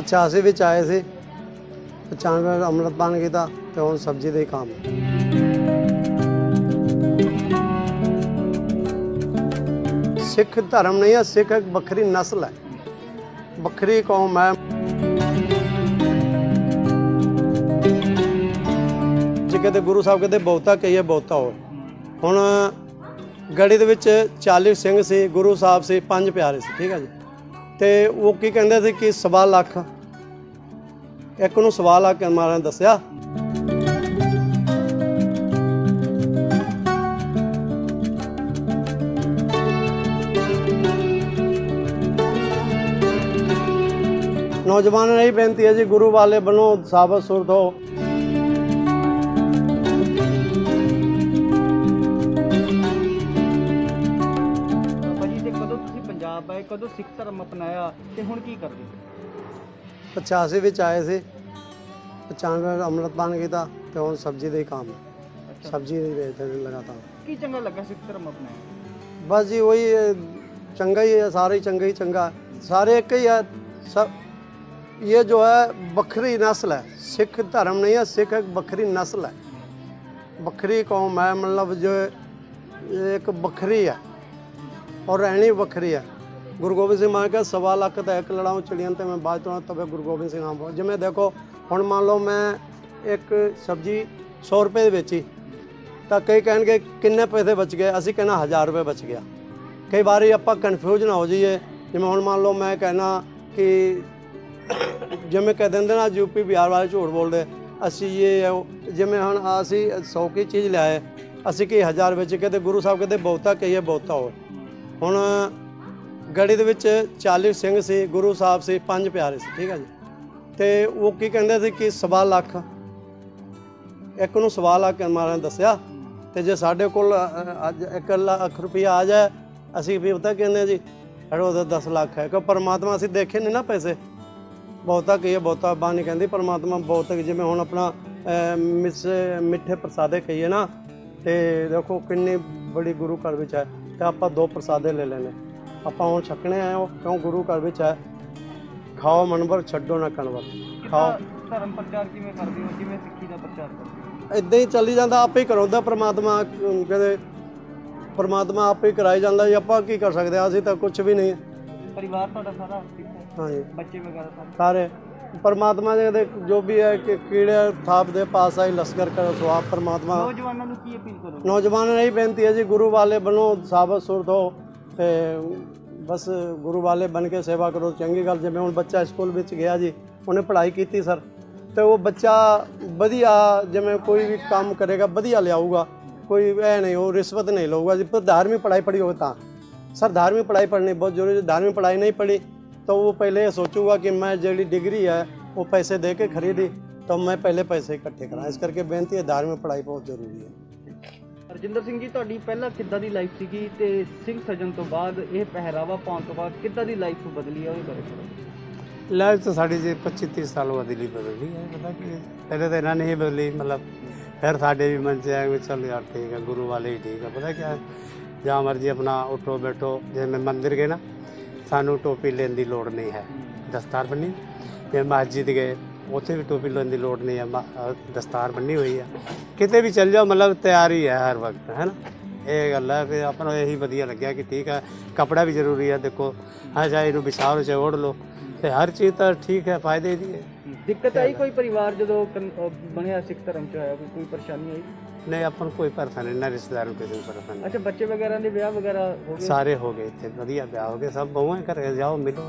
85 ਵਿੱਚ ਆਏ ਸੀ 95 ਅੰਮ੍ਰਿਤਪਾਨ ਕੀਤਾ ਤੇ ਹੁਣ ਸਬਜ਼ੀ ਦੇ ਕੰਮ ਸਿੱਖ ਧਰਮ ਨਹੀਂ ਹੈ ਸਿੱਖ ਇੱਕ ਵੱਖਰੀ ਨਸਲ ਹੈ। ਵੱਖਰੀ ਕੌਮ ਹੈ। ਜੇ ਕਹਿੰਦੇ ਗੁਰੂ ਸਾਹਿਬ ਕਹਿੰਦੇ ਬਹੁਤਾ ਕਹੀਏ, ਬਹੁਤਾ ਹੋ ਹੁਣ ਗੜੀ ਦੇ ਵਿੱਚ 40 ਸਿੰਘ ਸੀ, ਗੁਰੂ ਸਾਹਿਬ ਸੀ, ਪੰਜ ਪਿਆਰੇ ਸੀ, ਠੀਕ ਹੈ ਜੀ। ਤੇ ਉਹ ਕੀ ਕਹਿੰਦੇ ਸੀ ਕਿ ਸਵਾ ਲੱਖ। ਇੱਕ ਨੂੰ ਸਵਾ ਲੱਖ ਮਾਰਾਂ ਦੱਸਿਆ। ਨੌਜਵਾਨਾਂ ਨੂੰ ਇਹ ਬੇਨਤੀ ਹੈ ਜੀ, ਗੁਰੂ ਵਾਲੇ ਬਣੋ, ਸਾਬਤ ਸੁਰਤ ਹੋ ਕਦੋਂ ਸਿੱਖ ਧਰਮ ਅਪਣਾਇਆ ਤੇ ਹੁਣ ਕੀ ਕਰਦੇ? 50 ਵਿੱਚ ਆਏ ਸੀ। 95 ਅੰਮ੍ਰਿਤਪਾਨ ਕੀਤਾ ਤੇ ਹੁਣ ਸਬਜ਼ੀ ਦੇ ਕੰਮ ਸਬਜ਼ੀ ਦੇ ਵੇਚਣ ਲਗਾਤਾਰ। ਕੀ ਚੰਗਾ ਲੱਗਾ ਸਿੱਖ ਧਰਮ ਅਪਣਾਇਆ? ਬਸ ਜੀ ਉਹੀ ਚੰਗਾ ਹੀ ਹੈ ਸਾਰੇ ਚੰਗਾ ਹੀ ਚੰਗਾ। ਸਾਰੇ ਇੱਕ ਹੀ ਹੈ ਸਭ ਇਹ ਜੋ ਹੈ ਵੱਖਰੀ ਨਸਲ ਹੈ। ਸਿੱਖ ਧਰਮ ਨਹੀਂ ਹੈ ਸਿੱਖ ਇੱਕ ਵੱਖਰੀ ਨਸਲ ਹੈ। ਵੱਖਰੀ ਕੌਮ ਹੈ ਮਤਲਬ ਜੋ ਇੱਕ ਵੱਖਰੀ ਹੈ ਔਰ ਰਹਿਣੀ ਵੱਖਰੀ ਹੈ। रहनी बखरी है ਗੁਰੂ ਗੋਬਿੰਦ ਸਿੰਘ ਮਾਨ ਕਾ ਸਵਾ ਲੱਖ ਦਾ ਇੱਕ ਲੜਾਉ ਚਿੜੀਆਂ ਤੇ ਮੈਂ ਬਾਅਦ ਤੋਂ ਤਵੇ ਗੁਰੂ ਗੋਬਿੰਦ ਸਿੰਘ ਨਾਮ ਬੋਲ ਜਿਵੇਂ ਦੇਖੋ ਹੁਣ ਮੰਨ ਲਓ ਮੈਂ ਇੱਕ ਸਬਜੀ 100 ਰੁਪਏ ਦੀ ਵੇਚੀ ਤਾਂ ਕਈ ਕਹਿਣਗੇ ਕਿੰਨੇ ਪੈਸੇ ਬਚ ਗਏ ਅਸੀਂ ਕਹਿਣਾ 1000 ਰੁਪਏ ਬਚ ਗਿਆ ਕਈ ਵਾਰੀ ਆਪਾਂ ਕਨਫਿਊਜ਼ ਨਾ ਹੋ ਜਾਈਏ ਜਿਵੇਂ ਹੁਣ ਮੰਨ ਲਓ ਮੈਂ ਕਹਿਣਾ ਕਿ ਜਿਵੇਂ ਕਹਿ ਦਿੰਦੇ ਨਾ ਯੂਪੀ ਬਿਹਾਰ ਵਾਲੇ ਝੂਠ ਬੋਲਦੇ ਅਸੀਂ ਇਹ ਹੈ, ਉਹ। ਜਿਵੇਂ ਹੁਣ ਅਸੀਂ 100 ਕੀ ਚੀਜ਼ ਲਿਆਏ ਅਸੀਂ ਕੀ 1000 ਵਿੱਚ ਕਹਿੰਦੇ ਗੁਰੂ ਸਾਹਿਬ ਕਹਿੰਦੇ ਬਹੁਤਾ ਕਹੀਏ ਬਹੁਤਾ ਹੋ ਹੁਣ ਗੜੀ ਦੇ ਵਿੱਚ 40 ਸਿੰਘ ਸੀ, ਗੁਰੂ ਸਾਹਿਬ ਸੀ, ਪੰਜ ਪਿਆਰੇ ਸੀ, ਠੀਕ ਹੈ ਜੀ। ਤੇ ਉਹ ਕੀ ਕਹਿੰਦੇ ਸੀ ਕਿ ਸਵਾ ਲੱਖ। ਇੱਕ ਨੂੰ ਸਵਾ ਲੱਖ ਮਾਰਾਂ ਦੱਸਿਆ, ਤੇ ਜੇ ਸਾਡੇ ਕੋਲ ਅੱਜ 1 ਲੱਖ ਰੁਪਇਆ ਆ ਜਾਏ, ਅਸੀਂ ਵੀ ਪਤਾ ਕਹਿੰਦੇ ਜੀ ਸਾਡੇ ਕੋਲ ਤਾਂ 10 ਲੱਖ ਹੈ ਕਿ ਪਰਮਾਤਮਾ ਅਸੀਂ ਦੇਖੇ ਨਹੀਂ ਨਾ ਪੈਸੇ। ਬਹੁਤਾ ਕਹੀਏ ਬਹੁਤਾ ਬਾਣੀ ਕਹਿੰਦੀ ਪਰਮਾਤਮਾ ਬਹੁਤ ਜਿਵੇਂ ਹੁਣ ਆਪਣਾ ਮਿਸ, ਮਿੱਠੇ ਪ੍ਰਸਾਦੇ ਕਹੀਏ ਨਾ, ਤੇ ਦੇਖੋ ਕਿੰਨੀ ਬੜੀ ਗੁਰੂ ਘਰ ਵਿੱਚ ਹੈ, ਤੇ ਆਪਾਂ ਦੋ ਪ੍ਰਸਾਦੇ ਲੈ ਲੈਣੇ ਆਪਾਂ ਹੁਣ ਛਕਣੇ ਆਏ ਕਿਉਂ ਗੁਰੂ ਘਰ ਵਿੱਚ ਹੈ ਖਾਓ ਮਨਵਰ ਛੱਡੋ ਨਾ ਕਨਵਰ। ਖਾਓ। ਧਰਮ ਪ੍ਰਚਾਰ ਕਿਵੇਂ ਕਰਦੇ ਹੋ? ਕਿਵੇਂ ਸਿੱਖੀ ਦਾ ਪ੍ਰਚਾਰ ਕਰਦੇ ਹੋ? ਇਦਾਂ ਹੀ ਚੱਲੀ ਜਾਂਦਾ ਆਪੇ ਹੀ ਪ੍ਰਮਾਤਮਾ ਕਹਿੰਦੇ ਪ੍ਰਮਾਤਮਾ ਆਪੇ ਕਰਾਈ ਜਾਂਦਾ ਜੀ ਆਪਾਂ ਕੀ ਕਰ ਸਕਦੇ ਆ? ਅਸੀਂ ਤਾਂ ਕੁਝ ਵੀ ਨਹੀਂ। ਪਰਿਵਾਰ ਤੁਹਾਡਾ ਸਾਰਾ ਹਾਂਜੀ। ਬੱਚੇ ਵਗੈਰਾ ਸਾਰੇ? ਪਰਮਾਤਮਾ ਦੇ ਜੋ ਵੀ ਹੈ ਕਿ ਕੀੜੇ ਥਾਪ ਦੇ ਪਾਸ ਆਈ ਲਸਕਰ ਕਰ ਸਵਾਬ ਪਰਮਾਤਮਾ। ਨੌਜਵਾਨਾਂ ਨੂੰ ਕੀ ਅਪੀਲ ਕਰੋ ਨੌਜਵਾਨਾਂ ਨੂੰ ਇਹ ਬੇਨਤੀ ਹੈ ਜੀ ਗੁਰੂ ਵਾਲੇ ਬਣੋ ਸਾਬਤ ਸੁਰਤ ਤੇ ਬਸ ਗੁਰੂ ਵਾਲੇ ਬਣ ਕੇ ਸੇਵਾ ਕਰੋ, ਚੰਗੀ ਗੱਲ, ਜਿਵੇਂ ਹੁਣ ਬੱਚਾ ਸਕੂਲ ਵਿੱਚ ਗਿਆ ਜੀ, ਉਹਨੇ ਪੜ੍ਹਾਈ ਕੀਤੀ ਸਰ ਤੇ ਉਹ ਬੱਚਾ ਵਧੀਆ ਜਿਵੇਂ ਕੋਈ ਵੀ ਕੰਮ ਕਰੇਗਾ, ਵਧੀਆ ਲਿਆਊਗਾ, ਕੋਈ ਐ ਨਹੀਂ, ਉਹ ਰਿਸ਼ਵਤ ਨਹੀਂ ਲਊਗਾ ਜੇ, ਪਰ ਧਾਰਮਿਕ ਪੜ੍ਹਾਈ ਪੜ੍ਹੀ ਹੋਵੇ ਤਾਂ। ਸਰ ਧਾਰਮਿਕ ਪੜ੍ਹਾਈ ਪੜ੍ਹਨੀ, ਬਹੁਤ ਜ਼ਰੂਰੀ ਹੈ ਧਾਰਮਿਕ ਪੜ੍ਹਾਈ ਨਹੀਂ ਪੜ੍ਹੀ, ਤਾਂ ਉਹ ਪਹਿਲੇ ਇਹ ਸੋਚੂਗਾ ਕਿ ਮੈਂ ਜਿਹੜੀ ਡਿਗਰੀ ਹੈ, ਉਹ ਪੈਸੇ ਦੇ ਕੇ ਖਰੀਦੀ, ਤਾਂ ਮੈਂ ਪਹਿਲੇ ਪੈਸੇ ਇਕੱਠੇ ਕਰਾਂ। ਇਸ ਕਰਕੇ ਬੇਨਤੀ ਹੈ, ਧਾਰਮਿਕ ਪੜ੍ਹਾਈ ਬਹੁਤ ਜ਼ਰੂਰੀ ਹੈ। ਰਜਿੰਦਰ ਸਿੰਘ ਜੀ, ਤੁਹਾਡੀ ਪਹਿਲਾਂ ਕਿੱਦਾਂ ਦੀ ਲਾਈਫ ਸੀਗੀ ਤੇ ਸਿੰਘ ਸਜਣ ਤੋਂ ਬਾਅਦ ਇਹ ਪਹਿਰਾਵਾ ਪਾਉਣ ਤੋਂ ਬਾਅਦ ਕਿੱਦਾਂ ਦੀ ਲਾਈਫ ਬਦਲੀ ਹੈ ਉਹਦੇ ਬਾਰੇ ਥੋੜ੍ਹਾ। ਲਾਈਫ ਤਾਂ ਸਾਡੀ ਜੇ 25 30 ਸਾਲ ਬਦਲੀ ਬਦਲੀ ਹੈ ਪਤਾ ਕਿ ਪਹਿਲੇ ਤਾਂ ਇਹਨਾਂ ਨੇ ਹੀ ਬਦਲੀ, ਮਤਲਬ ਫਿਰ ਸਾਡੇ ਵੀ ਮਨ ਚ ਆਇਆ ਵੀ ਚੱਲ ਯਾਰ ਠੀਕ ਹੈ ਗੁਰੂ ਵਾਲੇ ਹੀ ਠੀਕ ਹੈ ਪਤਾ ਕਿਆ ਜਾਂ ਮਰਜ਼ੀ ਆਪਣਾ ਉਠੋ, ਬੈਠੋ, ਜਿਵੇਂ ਮੰਦਿਰ ਗਏ ਨਾ, ਸਾਨੂੰ ਟੋਪੀ ਲੈਣ ਦੀ ਲੋੜ ਨਹੀਂ ਹੈ। ਦਸਤਾਰ ਬੰਨੀ ਜੇ ਮਸਜਿਦ ਗਏ ਉੱਥੇ ਵੀ ਟੋਪੀ ਲਾਉਣ ਦੀ ਲੋੜ ਨਹੀਂ ਹੈ ਦਸਤਾਰ ਬੰਨੀ ਹੋਈ ਹੈ। ਕਿਤੇ ਵੀ ਚੱਲ ਜਾਓ ਮਤਲਬ ਤਿਆਰੀ ਹੈ ਹਰ ਵਕਤ ਹੈ ਨਾ? ਇਹ ਗੱਲ ਹੈ ਕਿ ਆਪਾਂ ਨੂੰ ਇਹੀ ਵਧੀਆ ਲੱਗਿਆ ਕਿ ਠੀਕ ਹੈ ਕਪੜਾ ਵੀ ਜ਼ਰੂਰੀ ਹੈ ਦੇਖੋ ਹਾਂ ਚਾਹੇ ਇਹਨੂੰ ਵਿਛਾਓ ਚਾਹੇ ਓੜ ਲੋ ਤੇ ਹਰ ਚੀਜ਼ ਤਾਂ ਠੀਕ ਹੈ ਫਾਇਦੇ ਦੀ ਹੈ। ਦਿੱਕਤ ਆਈ ਕੋਈ ਪਰਿਵਾਰ ਜਦੋਂ ਬਣਿਆ ਸਿੱਖ ਧਰਮ ਚ ਆਇਆ ਕੋਈ ਪਰੇਸ਼ਾਨੀ ਆਈ? ਨਹੀਂ ਆਪਾਂ ਨੂੰ ਕੋਈ ਪਰੇਸ਼ਾਨੀ ਨਾ ਰਿਸ਼ਤੇਦਾਰ ਨੂੰ ਕੋਈ ਪਰੇਸ਼ਾਨੀ ਅੱਛਾ ਬੱਚੇ ਵਗੈਰਾ ਦੇ ਵਿਆਹ ਵਗੈਰਾ ਹੋ ਗਏ? ਸਾਰੇ ਹੋ ਗਏ ਇੱਥੇ ਵਧੀਆ ਵਿਆਹ ਹੋ ਗਏ ਸਭ ਬਹੂਆਂ ਘਰੇ ਜਾਓ ਮਿਲੋ।